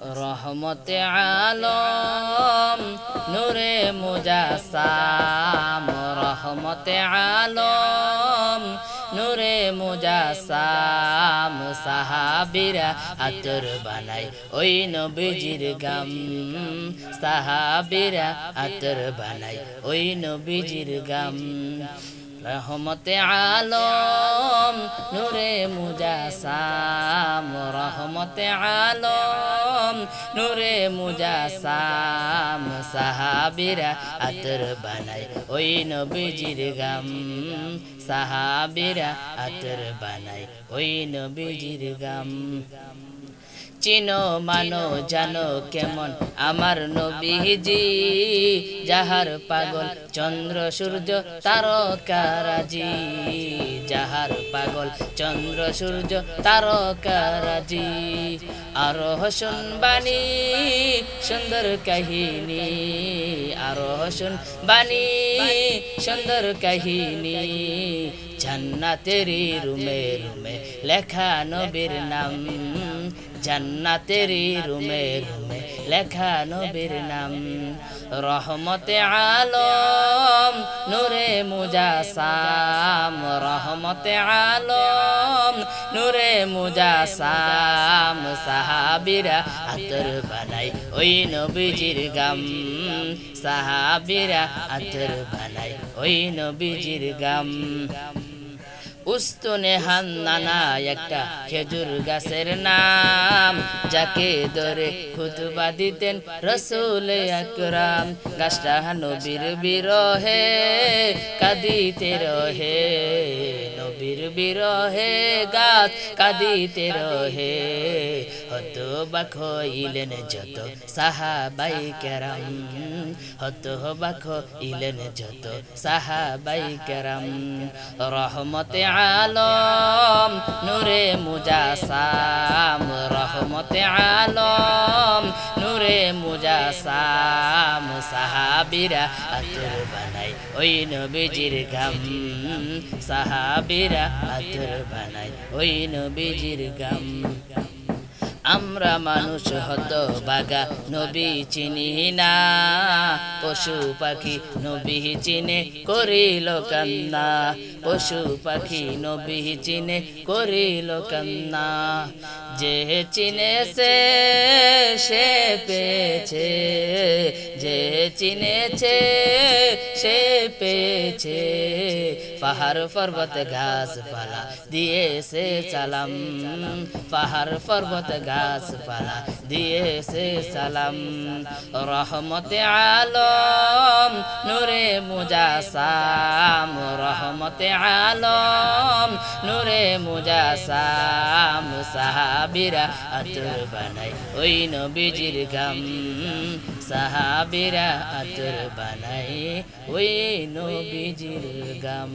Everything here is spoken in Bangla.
রহমতে আলম, নূরে মুজাসাম। রহমতে আলম, নূরে মুজাসাম। সাহাবিরা আতর বানাই ওই নবীজির গাম। সাহাবিরা আতর বানাই ওই নবীজির গাম। রহমতে আলম, নূরে মুজাসাম, রহমতে আলম, নূরে মুজাসাম, সাহাবিরা আতর বানাই ওই নবীজির গাম, সাহাবিরা আতর বানাই ওই নবীজির গাম। চিনো মানো, জানো কেমন? আমার নবীজি যাহার পাগল, চন্দ্র, সূর্য, তারকারাজি। যাহার পাগল, চন্দ্র, সূর্য, তারকারাজি। আরও হসুন বাণী, সুন্দর কাহিনী। আরও হসুন বাণী, সুন্দর কাহিনী। জান্নাতেরি রুমে রুমে লেখা নবীর নাম। জান্নাতেরি রুমে রুমে লেখা নবীর নাম। রহমতে আলম, নূরে মুজাসাম। রহমতে আলম, নূরে মুজাসাম। সাহাবিরা আতর বানাই ওই নবীজির গাম। সাহাবিরা আতর বানাই ওই নবীজির গাম। উস্তনে হান্নানা একটা খেজুর গাছের নাম, যাকে ধরে খুতবা দিতেন রসুল আকরাম। গাছটা নবীর বিরহে, কাঁদিতে রহে। নবীর বিরহে গাছ কাঁদিতে রহে। হত বাখ ইলেন যত সাহাবাই কেরাম। হত বাখ ইলেন যত সাহাবাই কেরাম। রহমতে আলম, নূরে মুজাসাম। রহমতে আলম মুজাসাম সাহাবিরা আতর বানাই ওই নবীজির গাম সাহাবিরা আতর বানাই ওই নবীজির গাম আমরা মানুষ হত বাগা নবী চিনি না। পশু পাখি নবী চিনে করিল কান্না। পশু পাখি নবী চিনে করিল কান্না। যে চিনেছে সে পেয়েছে। যে চিনেছে, সে পেয়েছে। পাহাড় পর্বত ঘাস পালা, দিয়েছে চালাম পাহাড় পর্বত ঘাস পালা, দিয়েছে সালাম। রহমতে আলম, নূরে মুজাসাম। রহমতে আলম, নূরে মুজাসাম। সাহাবিরা আতর বানাই ওই নবীজির গাম সাহাবিরা আতর বানাই ওই নবীজির গাম।